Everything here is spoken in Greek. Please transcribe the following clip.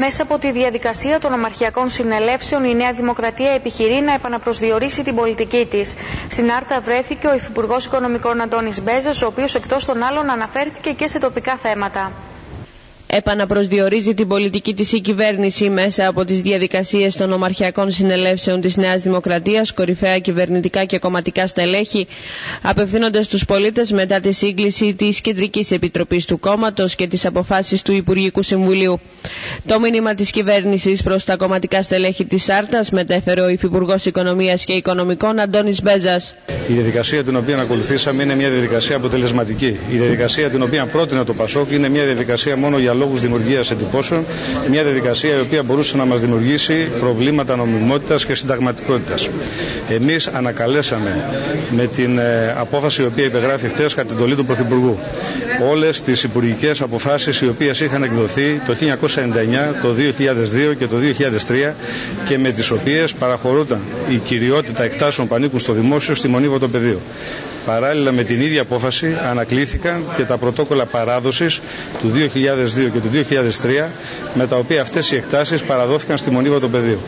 Μέσα από τη διαδικασία των ομαρχιακών συνελεύσεων, η Νέα Δημοκρατία επιχειρεί να επαναπροσδιορίσει την πολιτική της. Στην Άρτα βρέθηκε ο Υφυπουργός Οικονομικών Αντώνης Μπέζας, ο οποίος εκτός των άλλων αναφέρθηκε και σε τοπικά θέματα επαναπροσδιορίζει την πολιτική της η κυβέρνηση μέσα από τις διαδικασίες των ομαρχιακών συνελεύσεων της Νέας Δημοκρατίας, κορυφαία κυβερνητικά και κομματικά στελέχη, απευθύνονται στους πολίτες μετά τη σύγκληση της Κεντρικής Επιτροπής του κόμματος και τις αποφάσεις του Υπουργικού Συμβουλίου. Το μήνυμα της κυβέρνησης προς τα κομματικά στελέχη της Άρτας μετέφερε ο Υφυπουργός Οικονομίας και Οικονομικών Αντώνης Μπέζας. Η διαδικασία την οποία ακολουθήσαμε είναι μια διαδικασία αποτελεσματική. Η διαδικασία την οποία πρότεινε το Πασόκ είναι μια διαδικασία μόνο για λόγους δημιουργίας εντυπώσεων, μια διαδικασία η οποία μπορούσε να μας δημιουργήσει προβλήματα νομιμότητας και συνταγματικότητας. Εμείς ανακαλέσαμε με την ε, απόφαση η οποία υπεγράφει χθες κατά την τολή του Πρωθυπουργού όλες τις υπουργικές αποφάσεις οι οποίες είχαν εκδοθεί το 1999, το 2002 και το 2003 και με τις οποίες παραχωρούνταν η κυριότητα εκτάσεων που ανήκουν στο δημόσιο στη Μονή Βοτοπεδίου. Παράλληλα με την ίδια απόφαση ανακλήθηκαν και τα πρωτόκολλα παράδοσης του 2002 και του 2003 με τα οποία αυτές οι εκτάσεις παραδόθηκαν στη Μονή Βατοπεδίου.